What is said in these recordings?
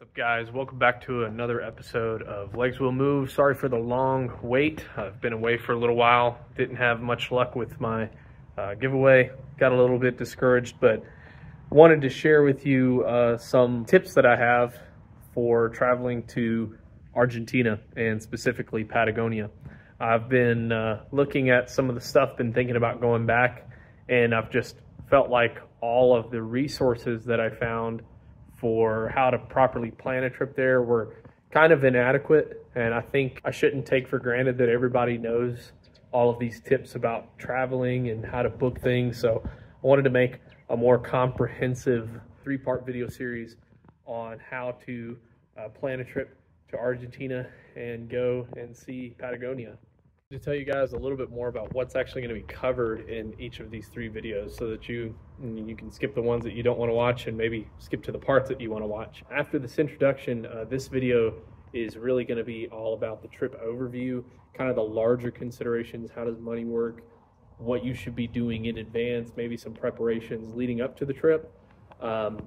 What's up, guys? Welcome back to another episode of Legs Will Move. Sorry for the long wait. I've been away for a little while. Didn't have much luck with my uh, giveaway. Got a little bit discouraged, but wanted to share with you uh, some tips that I have for traveling to Argentina and specifically Patagonia. I've been uh, looking at some of the stuff, been thinking about going back, and I've just felt like all of the resources that I found for how to properly plan a trip there were kind of inadequate. And I think I shouldn't take for granted that everybody knows all of these tips about traveling and how to book things. So I wanted to make a more comprehensive three part video series on how to uh, plan a trip to Argentina and go and see Patagonia to tell you guys a little bit more about what's actually going to be covered in each of these three videos so that you you can skip the ones that you don't want to watch and maybe skip to the parts that you want to watch. After this introduction, uh, this video is really going to be all about the trip overview, kind of the larger considerations, how does money work, what you should be doing in advance, maybe some preparations leading up to the trip. Um,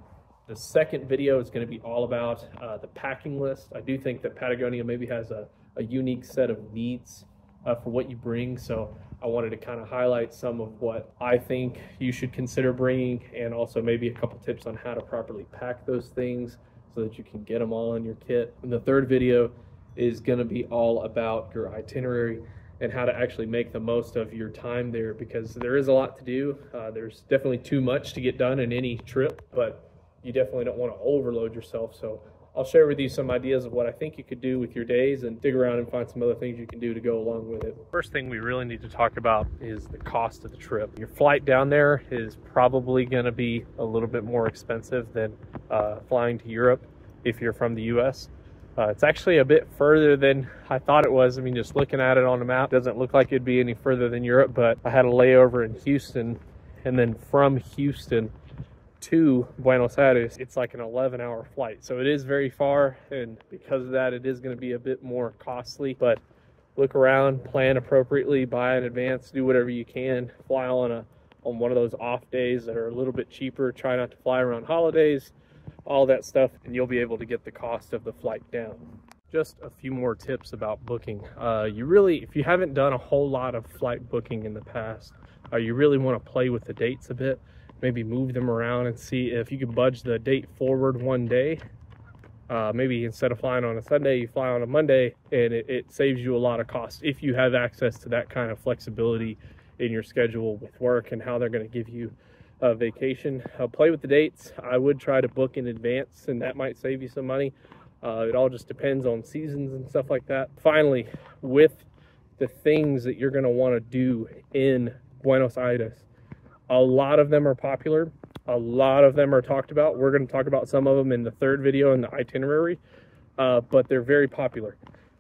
the second video is going to be all about uh, the packing list. I do think that Patagonia maybe has a, a unique set of needs uh, for what you bring. So I wanted to kind of highlight some of what I think you should consider bringing and also maybe a couple tips on how to properly pack those things so that you can get them all in your kit. And the third video is going to be all about your itinerary and how to actually make the most of your time there because there is a lot to do. Uh, there's definitely too much to get done in any trip, but you definitely don't want to overload yourself. So I'll share with you some ideas of what I think you could do with your days and dig around and find some other things you can do to go along with it. First thing we really need to talk about is the cost of the trip. Your flight down there is probably going to be a little bit more expensive than uh, flying to Europe if you're from the US. Uh, it's actually a bit further than I thought it was. I mean, just looking at it on the map, doesn't look like it'd be any further than Europe, but I had a layover in Houston, and then from Houston, to Buenos Aires, it's like an 11 hour flight. So it is very far. And because of that, it is going to be a bit more costly. But look around, plan appropriately, buy in advance, do whatever you can. Fly on a on one of those off days that are a little bit cheaper. Try not to fly around holidays, all that stuff, and you'll be able to get the cost of the flight down. Just a few more tips about booking. Uh, you really, if you haven't done a whole lot of flight booking in the past, uh, you really want to play with the dates a bit maybe move them around and see if you can budge the date forward one day. Uh, maybe instead of flying on a Sunday, you fly on a Monday, and it, it, saves you a lot of cost if you have access to that kind of flexibility in your schedule with work and how they're going to give you a vacation. Uh, play with the dates. I would try to book in advance, and that might save you some money. Uh, it all just depends on seasons and stuff like that. Finally, with the things that you're going to want to do in Buenos Aires, a lot of them are popular. A lot of them are talked about. We're going to talk about some of them in the third video in the itinerary, uh, but they're very popular.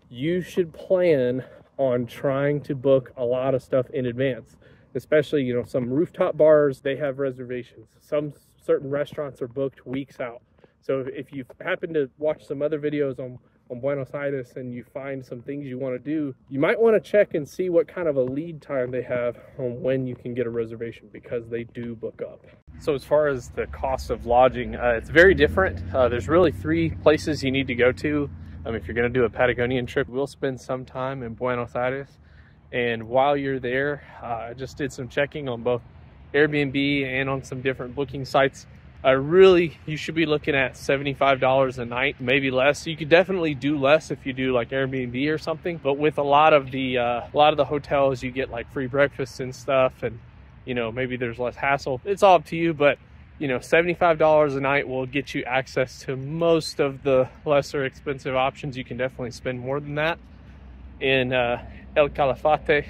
You should plan on trying to book a lot of stuff in advance, especially, you know, some rooftop bars, they have reservations. Some certain restaurants are booked weeks out. So if you happen to watch some other videos on on Buenos Aires and you find some things you want to do, you might want to check and see what kind of a lead time they have on when you can get a reservation because they do book up. So as far as the cost of lodging, uh, it's very different. Uh, there's really three places you need to go to um, if you're going to do a Patagonian trip. We'll spend some time in Buenos Aires. And while you're there, uh, I just did some checking on both Airbnb and on some different booking sites uh, really you should be looking at $75 a night maybe less. You could definitely do less if you do like airbnb or something but with a lot of the uh, a lot of the hotels you get like free breakfast and stuff and you know maybe there's less hassle. It's all up to you but you know $75 a night will get you access to most of the lesser expensive options. You can definitely spend more than that in uh, el calafate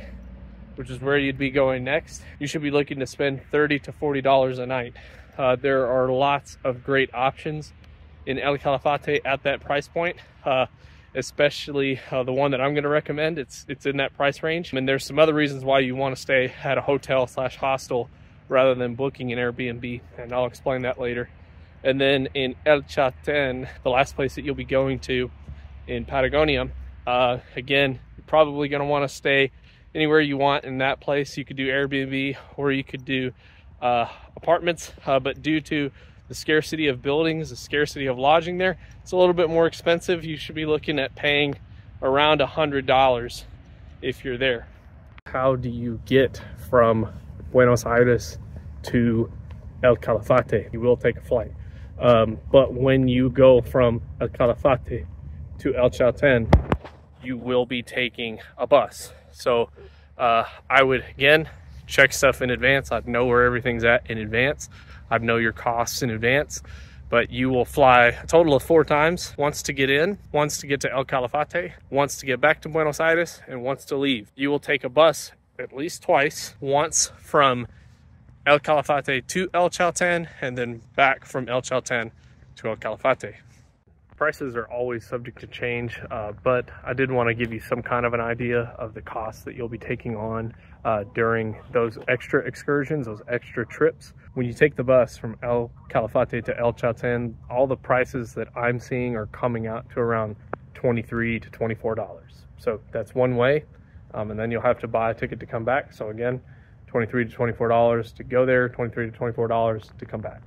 which is where you'd be going next. You should be looking to spend 30 to 40 dollars a night uh, there are lots of great options in El Calafate at that price point, uh, especially uh, the one that I'm going to recommend. It's it's in that price range, and there's some other reasons why you want to stay at a hotel slash hostel rather than booking an Airbnb, and I'll explain that later. And then in El Chalten, the last place that you'll be going to in Patagonia, uh, again, you're probably going to want to stay anywhere you want in that place. You could do Airbnb or you could do uh, apartments, uh, but due to the scarcity of buildings, the scarcity of lodging there, it's a little bit more expensive. You should be looking at paying around a hundred dollars if you're there. How do you get from Buenos Aires to El Calafate? You will take a flight. Um, but when you go from El Calafate to El Chalten, you will be taking a bus. So uh, I would, again, check stuff in advance. I'd know where everything's at in advance. I'd know your costs in advance. But you will fly a total of four times, once to get in, once to get to El Calafate, once to get back to Buenos Aires, and once to leave. You will take a bus at least twice, once from El Calafate to El Chalten, and then back from El Chalten to El Calafate. Prices are always subject to change, uh, but I did want to give you some kind of an idea of the costs that you'll be taking on uh, during those extra excursions, those extra trips. When you take the bus from El Calafate to El Chalten, all the prices that I'm seeing are coming out to around 23 to $24. So that's one way. Um, and then you'll have to buy a ticket to come back. So again, 23 to $24 to go there, 23 to $24 to come back.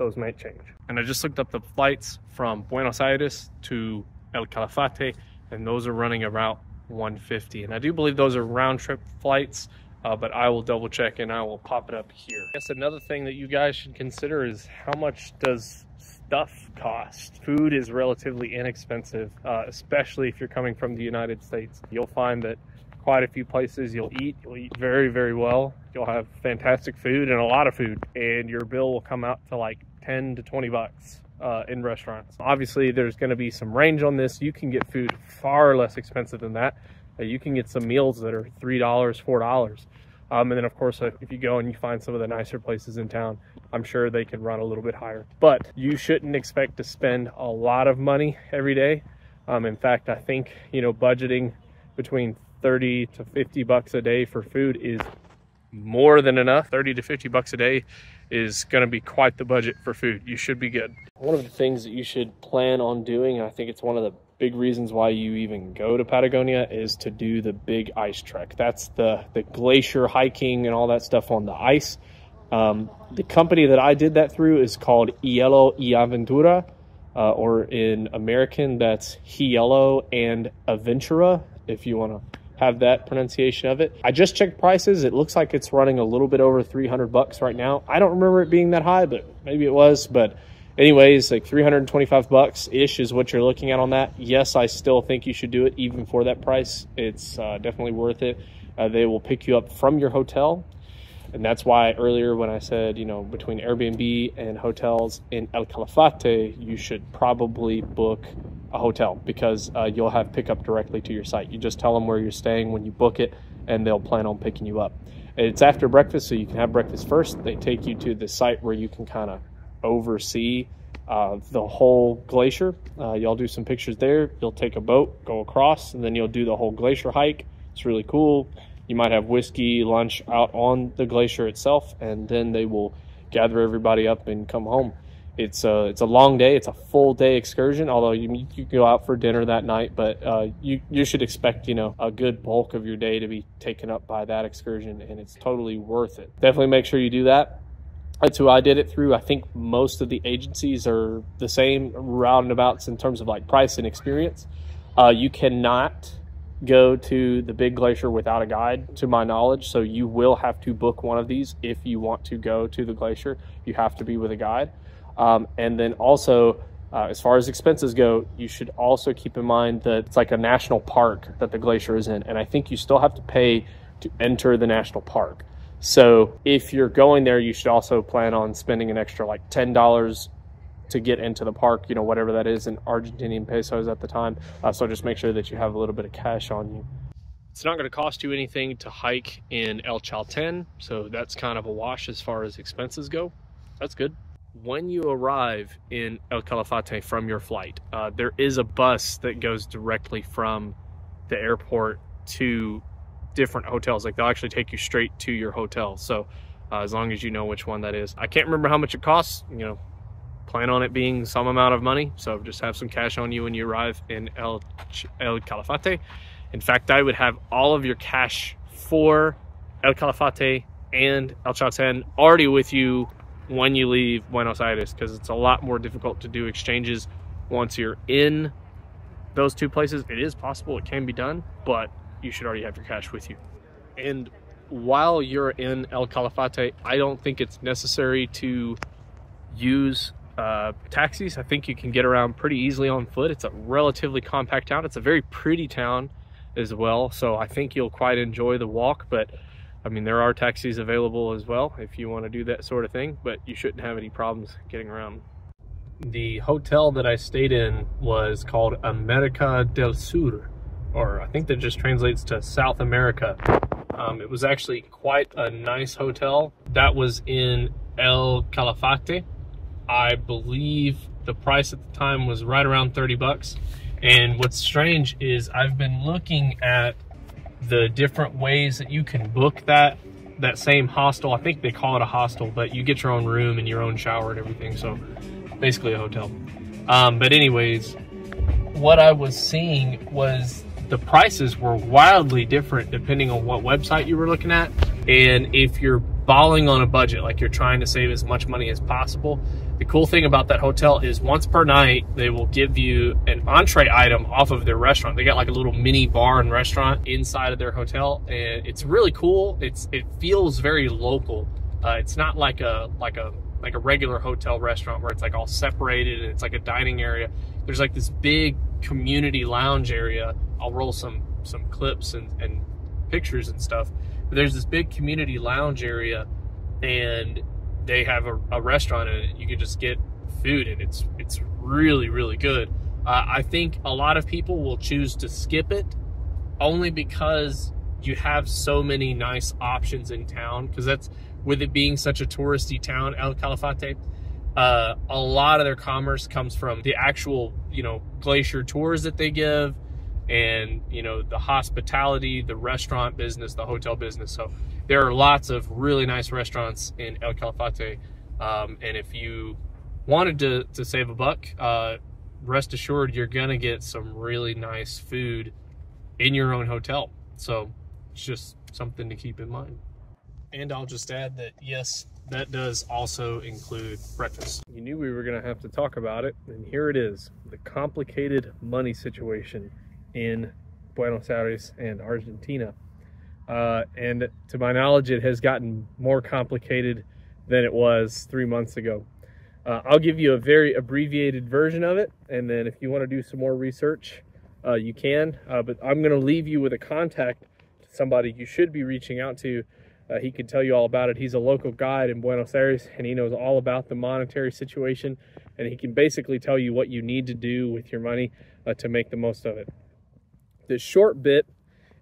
Those might change. And I just looked up the flights from Buenos Aires to El Calafate, and those are running around 150. And I do believe those are round trip flights, uh, but I will double check and I will pop it up here. I guess another thing that you guys should consider is how much does stuff cost? Food is relatively inexpensive, uh, especially if you're coming from the United States. You'll find that quite a few places you'll eat. You'll eat very, very well. You'll have fantastic food and a lot of food, and your bill will come out to like 10 to 20 bucks uh, in restaurants. Obviously, there's going to be some range on this. You can get food far less expensive than that. Uh, you can get some meals that are $3, $4. Um, and then, of course, uh, if you go and you find some of the nicer places in town, I'm sure they can run a little bit higher. But you shouldn't expect to spend a lot of money every day. Um, in fact, I think, you know, budgeting between 30 to 50 bucks a day for food is more than enough. 30 to 50 bucks a day is going to be quite the budget for food. You should be good. One of the things that you should plan on doing, I think it's one of the big reasons why you even go to Patagonia is to do the big ice trek. That's the the glacier hiking and all that stuff on the ice. Um, the company that I did that through is called Hielo y Aventura, uh, or in American, that's Hielo and Aventura, if you want to have that pronunciation of it. I just checked prices. It looks like it's running a little bit over 300 bucks right now. I don't remember it being that high, but maybe it was. But anyways, like 325 bucks ish is what you're looking at on that. Yes, I still think you should do it even for that price. It's uh, definitely worth it. Uh, they will pick you up from your hotel and that's why earlier when I said, you know, between Airbnb and hotels in El Calafate, you should probably book a hotel because uh, you'll have pickup directly to your site. You just tell them where you're staying when you book it, and they'll plan on picking you up. It's after breakfast, so you can have breakfast first. They take you to the site where you can kind of oversee uh, the whole glacier. Uh, y'all do some pictures there. You'll take a boat, go across, and then you'll do the whole glacier hike. It's really cool. You might have whiskey lunch out on the glacier itself, and then they will gather everybody up and come home. It's a it's a long day. It's a full day excursion. Although you you go out for dinner that night, but uh, you you should expect you know a good bulk of your day to be taken up by that excursion, and it's totally worth it. Definitely make sure you do that. That's who I did it through. I think most of the agencies are the same roundabouts in terms of like price and experience. Uh, you cannot go to the big glacier without a guide to my knowledge so you will have to book one of these if you want to go to the glacier you have to be with a guide um, and then also uh, as far as expenses go you should also keep in mind that it's like a national park that the glacier is in and i think you still have to pay to enter the national park so if you're going there you should also plan on spending an extra like $10 to get into the park, you know, whatever that is in Argentinian pesos at the time. Uh, so just make sure that you have a little bit of cash on you. It's not going to cost you anything to hike in El Chalten, so that's kind of a wash as far as expenses go. That's good. When you arrive in El Calafate from your flight, uh, there is a bus that goes directly from the airport to different hotels. Like they'll actually take you straight to your hotel. So uh, as long as you know which one that is. I can't remember how much it costs. You know, plan on it being some amount of money. So just have some cash on you when you arrive in El, El Calafate. In fact, I would have all of your cash for El Calafate and El Chalten already with you when you leave Buenos Aires because it's a lot more difficult to do exchanges once you're in those two places. It is possible, it can be done, but you should already have your cash with you. And while you're in El Calafate, I don't think it's necessary to use uh, taxis. I think you can get around pretty easily on foot. It's a relatively compact town. It's a very pretty town as well. So I think you'll quite enjoy the walk. But I mean, there are taxis available as well if you want to do that sort of thing, but you shouldn't have any problems getting around. The hotel that I stayed in was called America del Sur, or I think that just translates to South America. Um, it was actually quite a nice hotel. That was in El Calafate. I believe the price at the time was right around 30 bucks. And what's strange is I've been looking at the different ways that you can book that that same hostel. I think they call it a hostel, but you get your own room and your own shower and everything. So basically a hotel. Um, but anyways, what I was seeing was the prices were wildly different depending on what website you were looking at. And if you're balling on a budget, like you're trying to save as much money as possible, the cool thing about that hotel is once per night, they will give you an entree item off of their restaurant. They got like a little mini bar and restaurant inside of their hotel. And it's really cool. It's, it feels very local. Uh, it's not like a, like a, like a regular hotel restaurant where it's like all separated and it's like a dining area. There's like this big community lounge area. I'll roll some some clips and, and pictures and stuff. But there's this big community lounge area and they have a, a restaurant and. You can just get food and it's it's really, really good. Uh, I think a lot of people will choose to skip it only because you have so many nice options in town because that's with it being such a touristy town, El Calafate, uh, a lot of their commerce comes from the actual, you know, glacier tours that they give and, you know, the hospitality, the restaurant business, the hotel business. So there are lots of really nice restaurants in El Calafate. Um, and if you wanted to, to save a buck, uh, rest assured you're going to get some really nice food in your own hotel. So it's just something to keep in mind. And I'll just add that yes, that does also include breakfast. You knew we were going to have to talk about it, and here it is the complicated money situation in Buenos Aires and Argentina. Uh, and to my knowledge, it has gotten more complicated than it was three months ago. Uh, I'll give you a very abbreviated version of it, and then if you want to do some more research, uh, you can. Uh, but I'm going to leave you with a contact to somebody you should be reaching out to uh, he can tell you all about it. He's a local guide in Buenos Aires and he knows all about the monetary situation and he can basically tell you what you need to do with your money to make the most of it. The short bit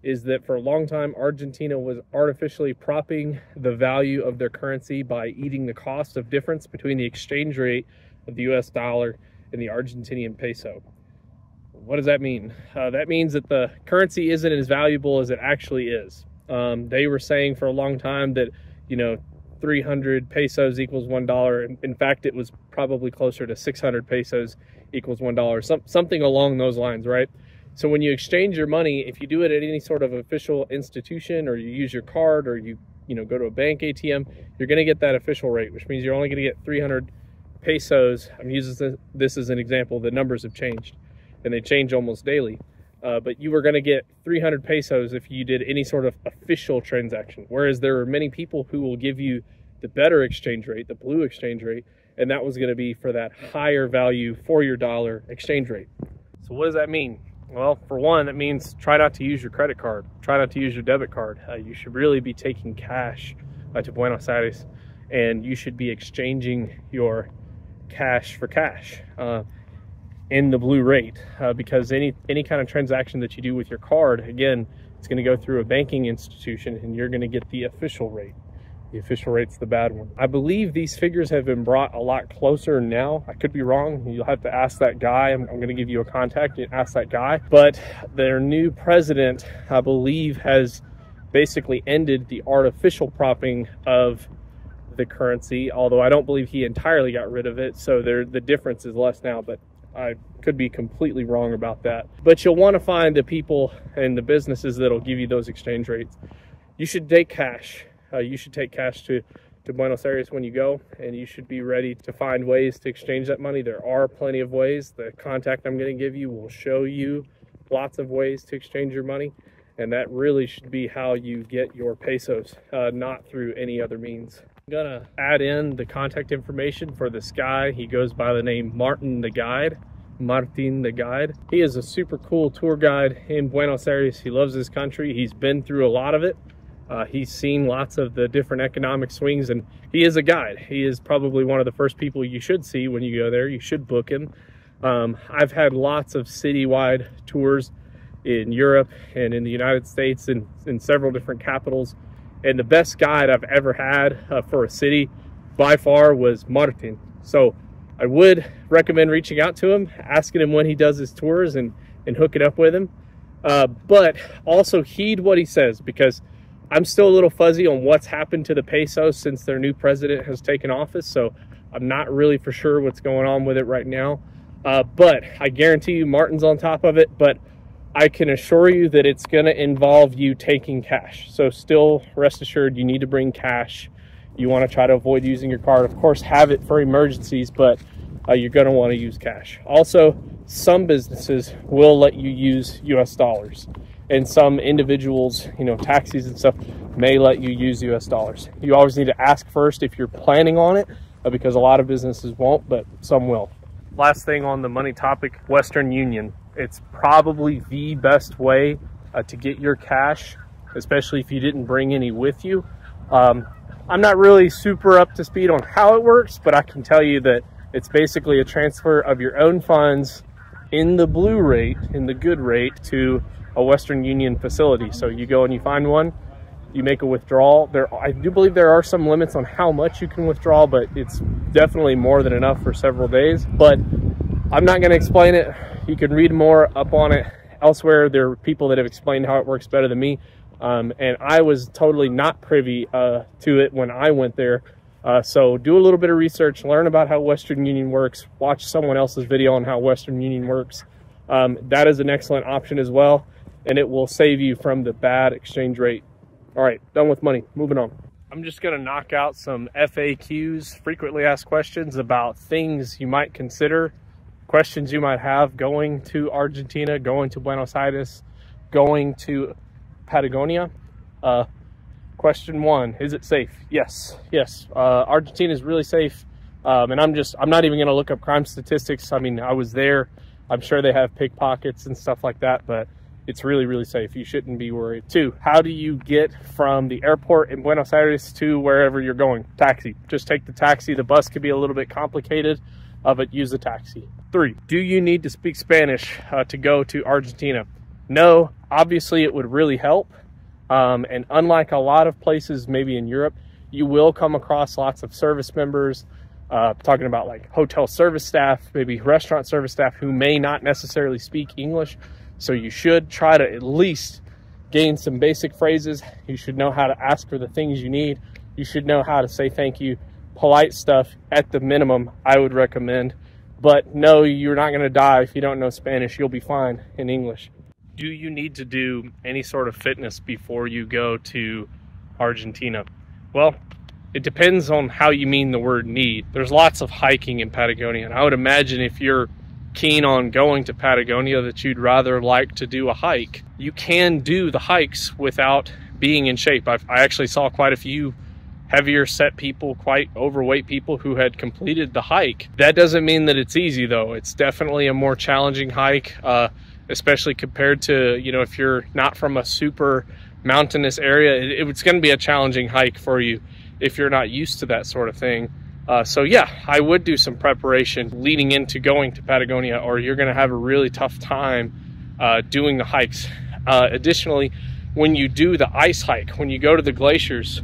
is that for a long time, Argentina was artificially propping the value of their currency by eating the cost of difference between the exchange rate of the US dollar and the Argentinian peso. What does that mean? Uh, that means that the currency isn't as valuable as it actually is. Um, they were saying for a long time that, you know, 300 pesos equals one dollar. In fact, it was probably closer to 600 pesos equals one dollar, some, something along those lines, right? So when you exchange your money, if you do it at any sort of official institution or you use your card or you you know go to a bank ATM, you're going to get that official rate, which means you're only going to get 300 pesos. I'm using this as an example. The numbers have changed, and they change almost daily uh, but you were going to get 300 pesos if you did any sort of official transaction. Whereas there are many people who will give you the better exchange rate, the blue exchange rate, and that was going to be for that higher value for your dollar exchange rate. So, what does that mean? Well, for one, that means try not to use your credit card, try not to use your debit card. Uh, you should really be taking cash uh, to Buenos Aires and you should be exchanging your cash for cash. Uh, in the blue rate uh, because any any kind of transaction that you do with your card again it's going to go through a banking institution and you're going to get the official rate the official rate's the bad one i believe these figures have been brought a lot closer now i could be wrong you'll have to ask that guy i'm, I'm going to give you a contact and ask that guy but their new president i believe has basically ended the artificial propping of the currency although i don't believe he entirely got rid of it so there the difference is less now but I could be completely wrong about that. But you'll want to find the people and the businesses that'll give you those exchange rates. You should take cash. Uh, you should take cash to, to Buenos Aires when you go, and you should be ready to find ways to exchange that money. There are plenty of ways. The contact I'm going to give you will show you lots of ways to exchange your money, and that really should be how you get your pesos, uh, not through any other means. I'm gonna add in the contact information for this guy. He goes by the name Martin the Guide. Martin the Guide. He is a super cool tour guide in Buenos Aires. He loves his country. He's been through a lot of it. Uh, he's seen lots of the different economic swings and he is a guide. He is probably one of the first people you should see when you go there. You should book him. Um, I've had lots of citywide tours in Europe and in the United States and in several different capitals. And the best guide I've ever had uh, for a city by far was Martin. So I would recommend reaching out to him, asking him when he does his tours and, and hooking up with him. Uh, but also heed what he says because I'm still a little fuzzy on what's happened to the peso since their new president has taken office. So I'm not really for sure what's going on with it right now. Uh, but I guarantee you Martin's on top of it. But I can assure you that it's going to involve you taking cash. So still rest assured you need to bring cash you want to try to avoid using your card. Of course, have it for emergencies, but uh, you're going to want to use cash. Also, some businesses will let you use US dollars, and some individuals, you know, taxis and stuff, may let you use US dollars. You always need to ask first if you're planning on it, uh, because a lot of businesses won't, but some will. Last thing on the money topic Western Union. It's probably the best way uh, to get your cash, especially if you didn't bring any with you. Um, I'm not really super up to speed on how it works, but I can tell you that it's basically a transfer of your own funds in the blue rate, in the good rate, to a Western Union facility. So you go and you find one, you make a withdrawal. There, I do believe there are some limits on how much you can withdraw, but it's definitely more than enough for several days. But I'm not going to explain it. You can read more up on it elsewhere. There are people that have explained how it works better than me. Um, and I was totally not privy uh, to it when I went there. Uh, so do a little bit of research, learn about how Western Union works, watch someone else's video on how Western Union works. Um, that is an excellent option as well, and it will save you from the bad exchange rate. All right, done with money, moving on. I'm just gonna knock out some FAQs, frequently asked questions about things you might consider, questions you might have going to Argentina, going to Buenos Aires, going to Patagonia. Uh, question one, is it safe? Yes, yes. Uh, Argentina is really safe. Um, and I'm just, I'm not even going to look up crime statistics. I mean, I was there. I'm sure they have pickpockets and stuff like that, but it's really, really safe. You shouldn't be worried. Two, how do you get from the airport in Buenos Aires to wherever you're going? Taxi. Just take the taxi. The bus could be a little bit complicated, uh, but use the taxi. Three, do you need to speak Spanish uh, to go to Argentina? No, obviously it would really help. Um, and unlike a lot of places, maybe in Europe, you will come across lots of service members, uh, talking about like hotel service staff, maybe restaurant service staff who may not necessarily speak English. So you should try to at least gain some basic phrases. You should know how to ask for the things you need. You should know how to say thank you. Polite stuff at the minimum, I would recommend. But no, you're not going to die if you don't know Spanish. You'll be fine in English do you need to do any sort of fitness before you go to Argentina? Well, it depends on how you mean the word need. There's lots of hiking in Patagonia, and I would imagine if you're keen on going to Patagonia that you'd rather like to do a hike. You can do the hikes without being in shape. I've, i actually saw quite a few heavier set people, quite overweight people who had completed the hike. That doesn't mean that it's easy though. It's definitely a more challenging hike. Uh, especially compared to, you know, if you're not from a super mountainous area, it, it's going to be a challenging hike for you if you're not used to that sort of thing. Uh, so yeah, I would do some preparation leading into going to Patagonia or you're going to have a really tough time uh, doing the hikes. Uh, additionally, when you do the ice hike, when you go to the glaciers,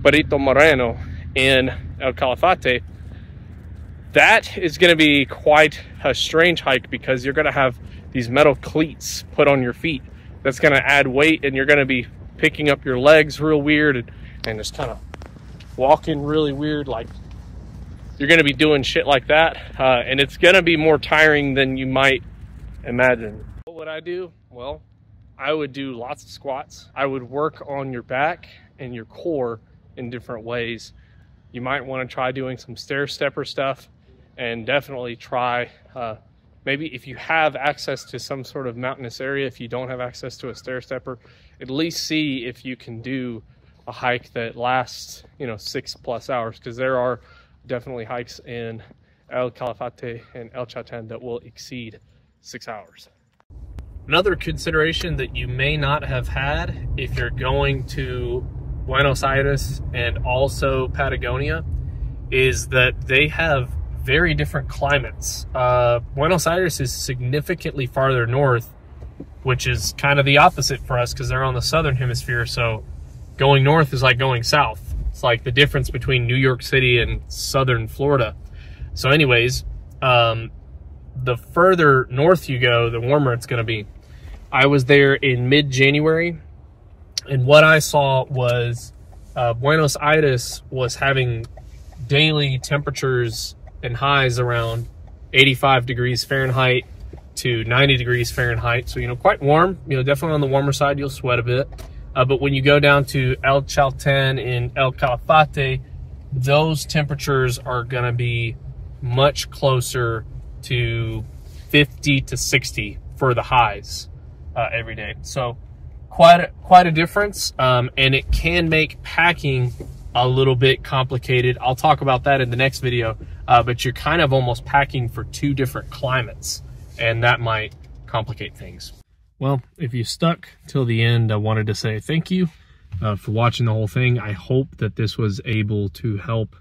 Perito Moreno in El Calafate, that is going to be quite a strange hike because you're going to have these metal cleats put on your feet. That's going to add weight and you're going to be picking up your legs real weird and, and just kind of walking really weird. Like you're going to be doing shit like that. Uh, and it's going to be more tiring than you might imagine. What would I do? Well, I would do lots of squats. I would work on your back and your core in different ways. you might want to try doing some stair stepper stuff and definitely try uh, maybe if you have access to some sort of mountainous area, if you don't have access to a stair stepper, at least see if you can do a hike that lasts, you know, six plus hours because there are definitely hikes in El Calafate and El Chalten that will exceed six hours. Another consideration that you may not have had if you're going to Buenos Aires and also Patagonia is that they have very different climates. Uh, Buenos Aires is significantly farther north, which is kind of the opposite for us because they're on the southern hemisphere. So going north is like going south. It's like the difference between New York City and southern Florida. So, anyways, um, the further north you go, the warmer it's going to be. I was there in mid January, and what I saw was uh, Buenos Aires was having daily temperatures and highs around 85 degrees Fahrenheit to 90 degrees Fahrenheit. So, you know, quite warm, you know, definitely on the warmer side, you'll sweat a bit. Uh, but when you go down to El Chalten and El Calafate, those temperatures are going to be much closer to 50 to 60 for the highs uh, every day. So quite a, quite a difference, um, and it can make packing a little bit complicated. I'll talk about that in the next video, uh, but you're kind of almost packing for two different climates, and that might complicate things. Well, if you stuck till the end, I wanted to say thank you uh, for watching the whole thing. I hope that this was able to help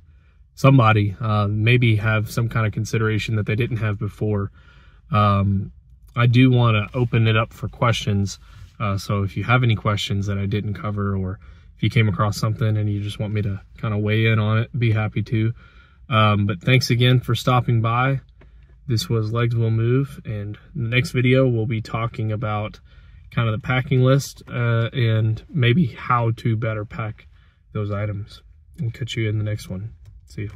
somebody uh, maybe have some kind of consideration that they didn't have before. Um, I do want to open it up for questions. Uh, so if you have any questions that I didn't cover, or if you came across something and you just want me to kind of weigh in on it, be happy to. Um, but thanks again for stopping by. This was Legs Will Move, and the next video, we'll be talking about kind of the packing list uh, and maybe how to better pack those items. And catch you in the next one. See you.